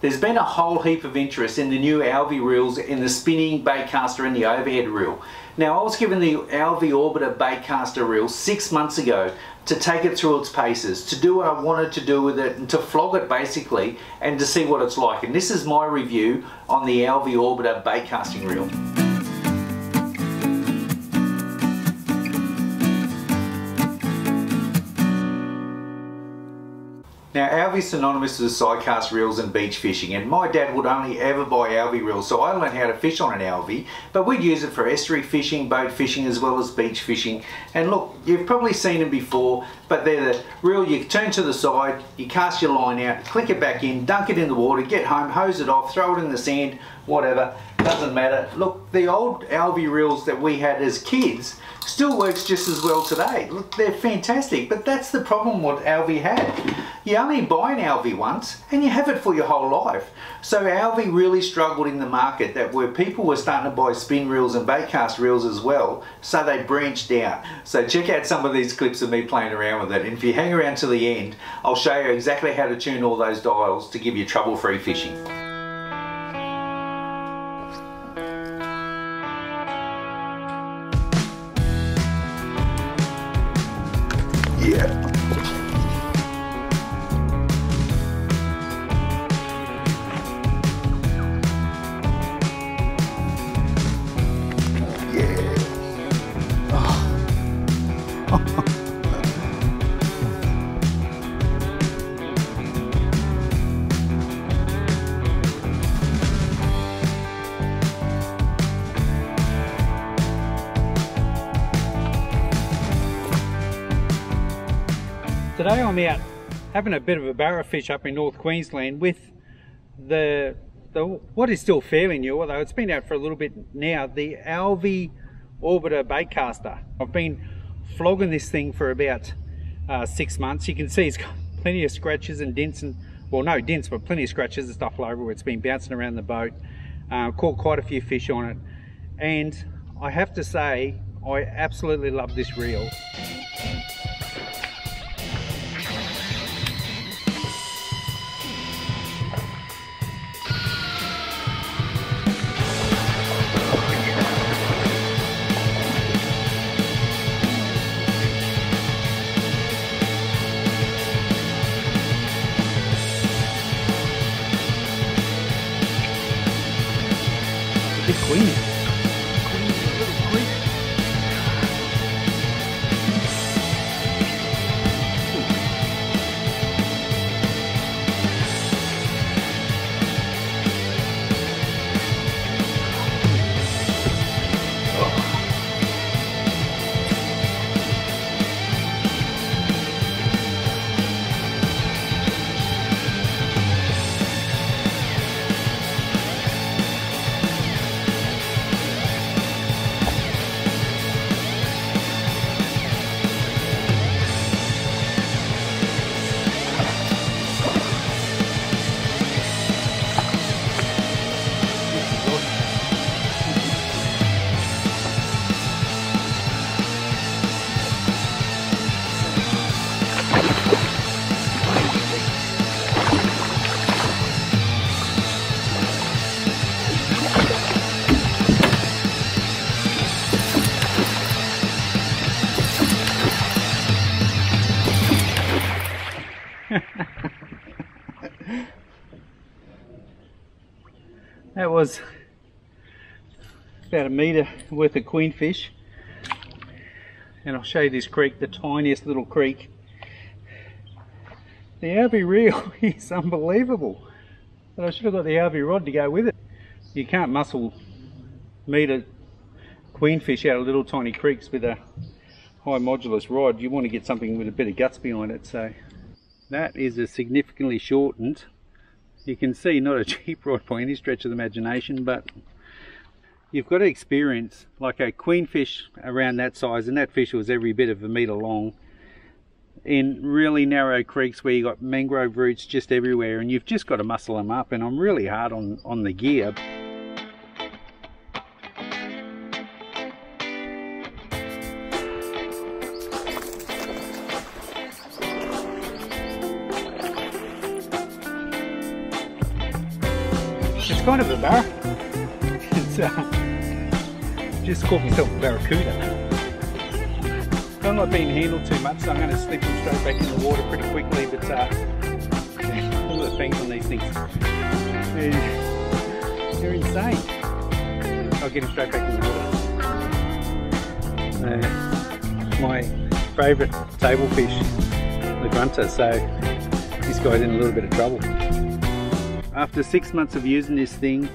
There's been a whole heap of interest in the new Alvey reels in the spinning baitcaster and the overhead reel. Now I was given the Alvey Orbiter baitcaster reel six months ago to take it through its paces, to do what I wanted to do with it and to flog it basically and to see what it's like. And this is my review on the Alvey Orbiter baitcasting reel. Now Alvey's synonymous with sidecast reels and beach fishing and my dad would only ever buy Alvey reels so I learned how to fish on an Alvey but we'd use it for estuary fishing, boat fishing as well as beach fishing. And look you've probably seen them before but they're the reel you turn to the side, you cast your line out, click it back in, dunk it in the water, get home, hose it off, throw it in the sand, whatever, doesn't matter. Look the old Alvey reels that we had as kids still works just as well today. Look, they're fantastic, but that's the problem what Alvey had. You only buy an Alvey once and you have it for your whole life. So Alvey really struggled in the market that where people were starting to buy spin reels and baitcast reels as well, so they branched out. So check out some of these clips of me playing around with it. And if you hang around to the end, I'll show you exactly how to tune all those dials to give you trouble-free fishing. Yeah. Today I'm out having a bit of a barra fish up in North Queensland with the, the what is still fairly new, although it's been out for a little bit now, the Alvey Orbiter baitcaster. I've been flogging this thing for about uh, six months. You can see it's got plenty of scratches and dents and, well no dents, but plenty of scratches and stuff all over it. It's been bouncing around the boat. Uh, caught quite a few fish on it. And I have to say, I absolutely love this reel. that was about a metre worth of queenfish and I'll show you this creek, the tiniest little creek. The Alvey reel is unbelievable but I should have got the Alvey rod to go with it. You can't muscle meter queenfish out of little tiny creeks with a high modulus rod. You want to get something with a bit of guts behind it so that is a significantly shortened you can see not a cheap rod by any stretch of the imagination but you've got to experience like a queenfish around that size and that fish was every bit of a meter long in really narrow creeks where you've got mangrove roots just everywhere and you've just got to muscle them up and I'm really hard on on the gear It's kind of a bar. It's, uh, just caught myself a barracuda. I'm not being handled too much, so I'm going to slip them straight back in the water pretty quickly. But uh, at the fangs on these things. They're, they're insane. I'll get him straight back in the water. Uh, my favourite table fish, the grunter, so this guy's in a little bit of trouble. After six months of using this thing,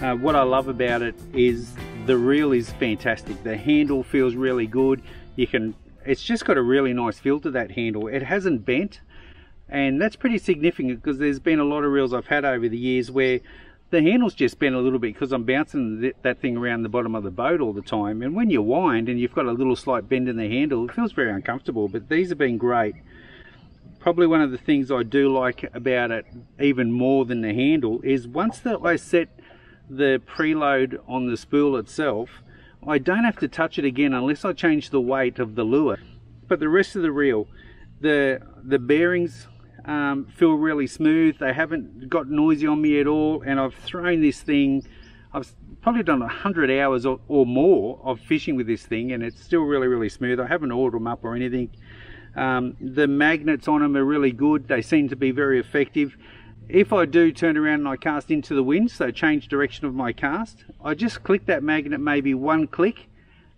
uh, what I love about it is the reel is fantastic. The handle feels really good. You can, it's just got a really nice feel to that handle. It hasn't bent and that's pretty significant because there's been a lot of reels I've had over the years where the handle's just bent a little bit because I'm bouncing that thing around the bottom of the boat all the time and when you wind and you've got a little slight bend in the handle it feels very uncomfortable but these have been great probably one of the things I do like about it even more than the handle is once that I set the preload on the spool itself I don't have to touch it again unless I change the weight of the lure but the rest of the reel the the bearings um, feel really smooth. They haven't got noisy on me at all. And I've thrown this thing, I've probably done 100 hours or, or, more of fishing with this thing and it's still really, really smooth. I haven't oiled them up or anything. Um, the magnets on them are really good. They seem to be very effective. If I do turn around and I cast into the wind, so change direction of my cast, I just click that magnet maybe one click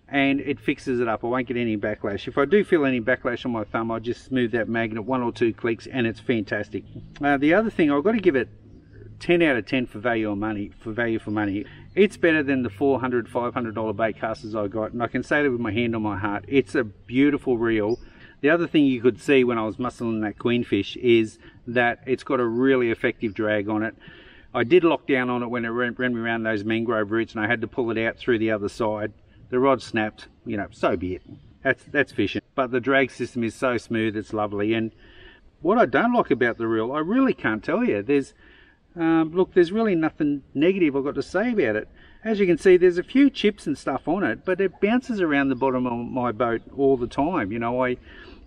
and it fixes it up. I won't get any backlash. If I do feel any backlash on my thumb, I'll just smooth that magnet one or two clicks and it's fantastic. Uh, the other thing, I've got to give it 10 out of 10 for value for money. For value for money, it's better than the 400 500 dollar bait casters I got, and I can say that with my hand on my heart. It's a beautiful reel. The other thing you could see when I was muscling that queenfish is that it's got a really effective drag on it. I did lock down on it when it ran, ran me around those mangrove roots, and I had to pull it out through the other side the rod snapped, you know, so be it. That's, that's fishing. But the drag system is so smooth, it's lovely. And what I don't like about the reel, I really can't tell you. There's, um, look, there's really nothing negative I've got to say about it. As you can see, there's a few chips and stuff on it, but it bounces around the bottom of my boat all the time. You know, I,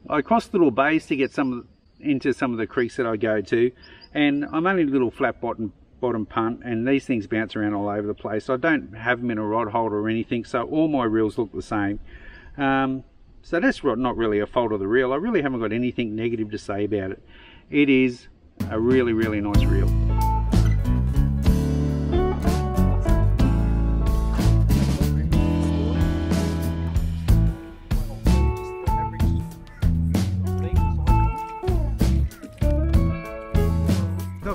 I cross little bays to get some into some of the creeks that I go to, and I'm only a little flat bottom bottom punt and these things bounce around all over the place. I don't have them in a rod holder or anything so all my reels look the same. Um, so that's not really a fault of the reel. I really haven't got anything negative to say about it. It is a really really nice reel.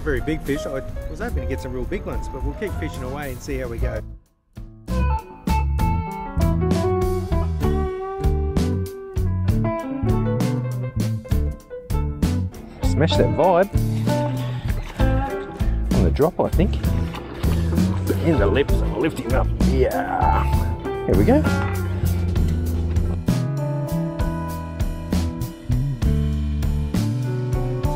Very big fish. I was hoping to get some real big ones, but we'll keep fishing away and see how we go. Smash that vibe on the drop, I think. In the lip, so I'll lift him up. Yeah. Here we go.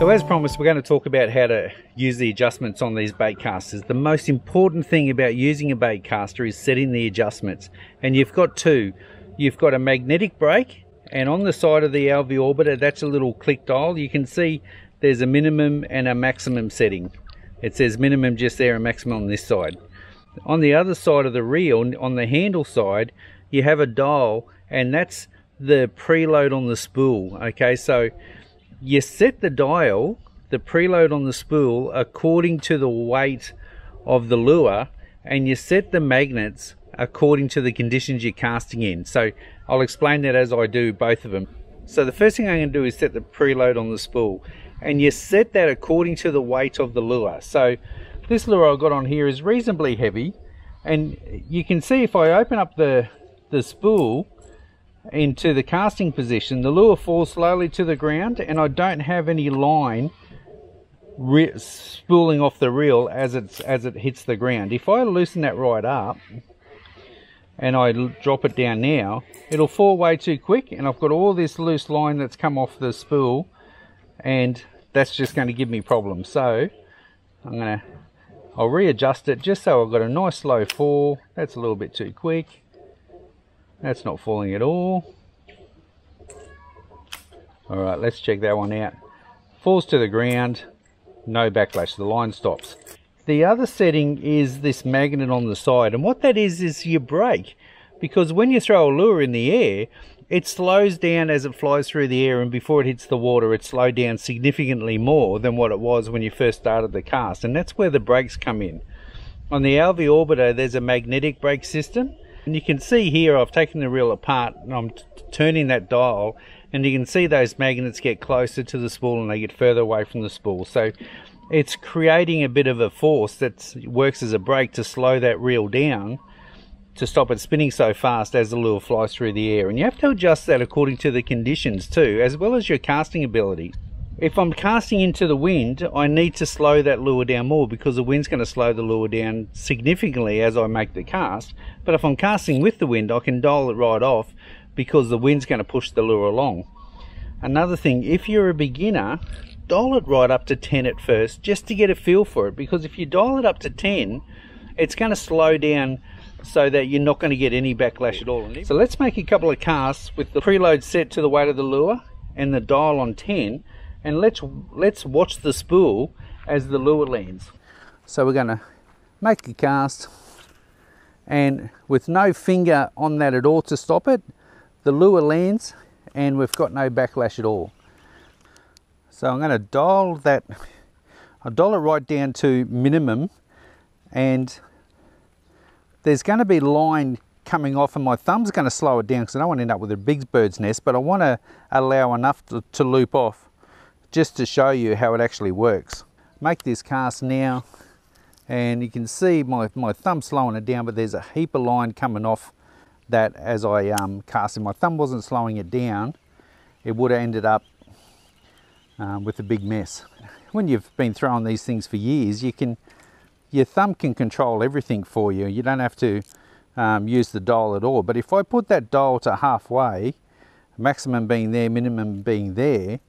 So as promised, we're going to talk about how to use the adjustments on these bait casters. The most important thing about using a bait caster is setting the adjustments. And you've got two. You've got a magnetic brake, and on the side of the Alvey Orbiter, that's a little click dial. You can see there's a minimum and a maximum setting. It says minimum just there and maximum on this side. On the other side of the reel, on the handle side, you have a dial, and that's the preload on the spool. Okay, so you set the dial, the preload on the spool, according to the weight of the lure, and you set the magnets according to the conditions you're casting in. So I'll explain that as I do both of them. So the first thing I'm going to do is set the preload on the spool, and you set that according to the weight of the lure. So this lure I've got on here is reasonably heavy, and you can see if I open up the the spool into the casting position, the lure falls slowly to the ground and I don't have any line spooling off the reel as it's as it hits the ground. If I loosen that right up and I drop it down now, it'll fall way too quick and I've got all this loose line that's come off the spool and that's just going to give me problems. So I'm going to I'll readjust it just so I've got a nice slow fall. That's a little bit too quick. That's not falling at all. Alright, let's check that one out. Falls to the ground, no backlash, the line stops. The other setting is this magnet on the side, and what that is is your brake. Because when you throw a lure in the air, it slows down as it flies through the air, and before it hits the water, it slowed down significantly more than what it was when you first started the cast, and that's where the brakes come in. On the Alvey Orbiter, there's a magnetic brake system, and you can see here I've taken the reel apart and I'm turning that dial, and you can see those magnets get closer to the spool and they get further away from the spool. So it's creating a bit of a force that works as a brake to slow that reel down to stop it spinning so fast as the lure flies through the air. And you have to adjust that according to the conditions too, as well as your casting ability. If I'm casting into the wind, I need to slow that lure down more because the wind's going to slow the lure down significantly as I make the cast. But if I'm casting with the wind, I can dial it right off because the wind's going to push the lure along. Another thing, if you're a beginner, dial it right up to 10 at first just to get a feel for it because if you dial it up to 10, it's going to slow down so that you're not going to get any backlash at all. So let's make a couple of casts with the preload set to the weight of the lure and the dial on 10 and let's let's watch the spool as the lure lands. So we're going to make a cast and with no finger on that at all to stop it, the lure lands and we've got no backlash at all. So I'm going to dial that, dial it right down to minimum and there's going to be line coming off and my thumb's going to slow it down because I don't want to end up with a big bird's nest, but I want to allow enough to, to loop off just to show you how it actually works. Make this cast now and you can see my, my thumb slowing it down, but there's a heap of line coming off that as I um, cast it. My thumb wasn't slowing it down, it would have ended up um, with a big mess. When you've been throwing these things for years, you can your thumb can control everything for you. You don't have to um, use the dial at all. But if I put that dial to halfway, maximum being there, minimum being there,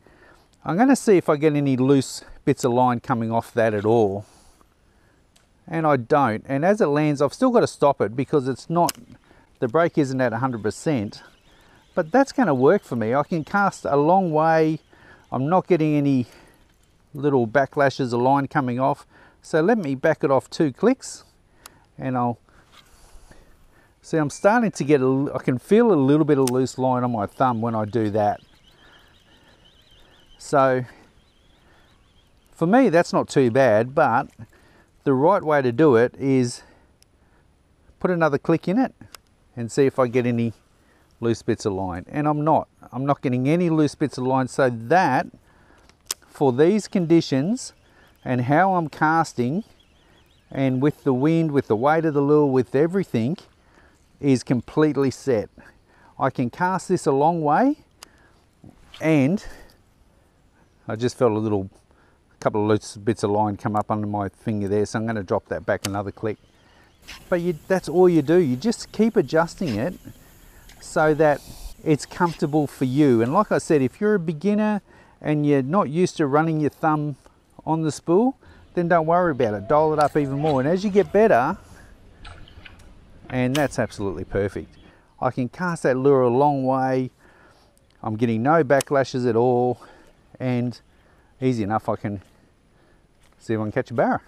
I'm going to see if I get any loose bits of line coming off that at all. And I don't. And as it lands, I've still got to stop it because it's not, the brake isn't at 100%. But that's going to work for me. I can cast a long way. I'm not getting any little backlashes of line coming off. So let me back it off two clicks and I'll see I'm starting to get a, I can feel a little bit of loose line on my thumb when I do that. So for me that's not too bad but the right way to do it is put another click in it and see if I get any loose bits of line. And I'm not. I'm not getting any loose bits of line. So that for these conditions and how I'm casting and with the wind, with the weight of the lure, with everything is completely set. I can cast this a long way and I just felt a little couple of loose bits of line come up under my finger there so I'm going to drop that back another click but you, that's all you do you just keep adjusting it so that it's comfortable for you and like I said if you're a beginner and you're not used to running your thumb on the spool, then don't worry about it. Dial it up even more. And as you get better, and that's absolutely perfect. I can cast that lure a long way. I'm getting no backlashes at all. And easy enough, I can see if I can catch a barra.